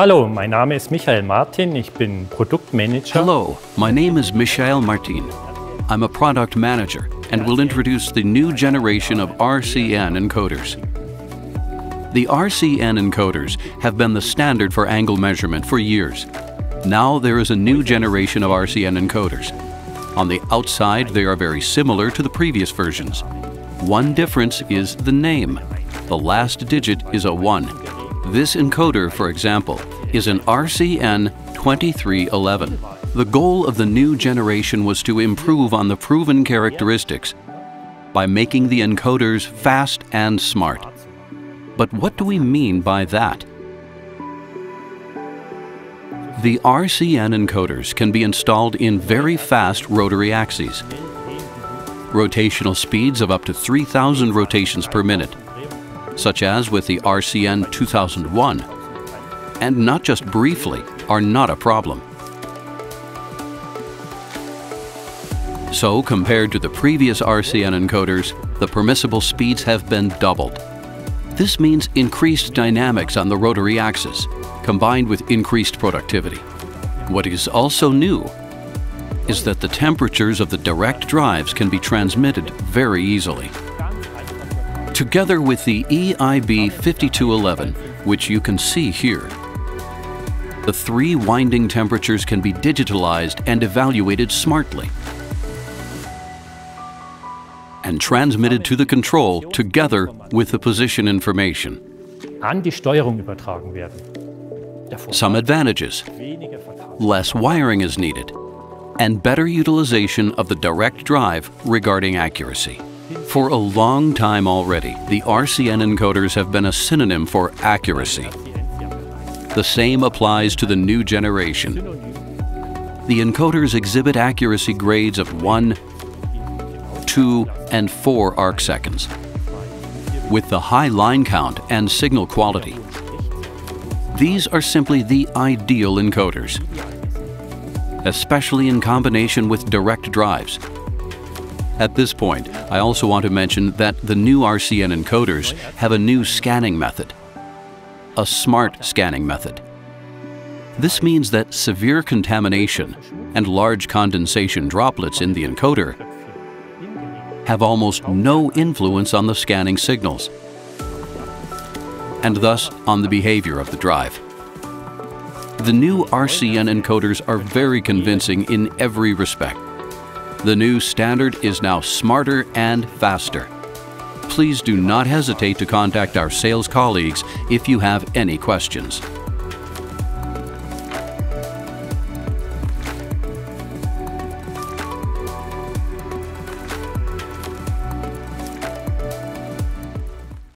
Hallo, mein Name ist Michael Martin, ich bin Produktmanager. Hello, my name is Michael Martin. I'm a product manager and will introduce the new generation of RCN encoders. The RCN encoders have been the standard for angle measurement for years. Now there is a new generation of RCN encoders. On the outside, they are very similar to the previous versions. One difference is the name. The last digit is a 1. This encoder, for example, is an RCN 2311. The goal of the new generation was to improve on the proven characteristics by making the encoders fast and smart. But what do we mean by that? The RCN encoders can be installed in very fast rotary axes, rotational speeds of up to 3,000 rotations per minute, such as with the RCN 2001, and not just briefly, are not a problem. So, compared to the previous RCN encoders, the permissible speeds have been doubled. This means increased dynamics on the rotary axis, combined with increased productivity. What is also new is that the temperatures of the direct drives can be transmitted very easily. Together with the EIB 5211, which you can see here, the three winding temperatures can be digitalized and evaluated smartly and transmitted to the control together with the position information. An die Steuerung übertragen werden. Some advantages. Less wiring is needed and better utilization of the direct drive regarding accuracy. For a long time already, the RCN encoders have been a synonym for accuracy. The same applies to the new generation. The encoders exhibit accuracy grades of 1, 2, and 4 arc seconds. With the high line count and signal quality, these are simply the ideal encoders, especially in combination with direct drives. At this point, I also want to mention that the new RCN encoders have a new scanning method, a smart scanning method. This means that severe contamination and large condensation droplets in the encoder have almost no influence on the scanning signals, and thus on the behavior of the drive. The new RCN encoders are very convincing in every respect. The new standard is now smarter and faster. Please do not hesitate to contact our sales colleagues if you have any questions.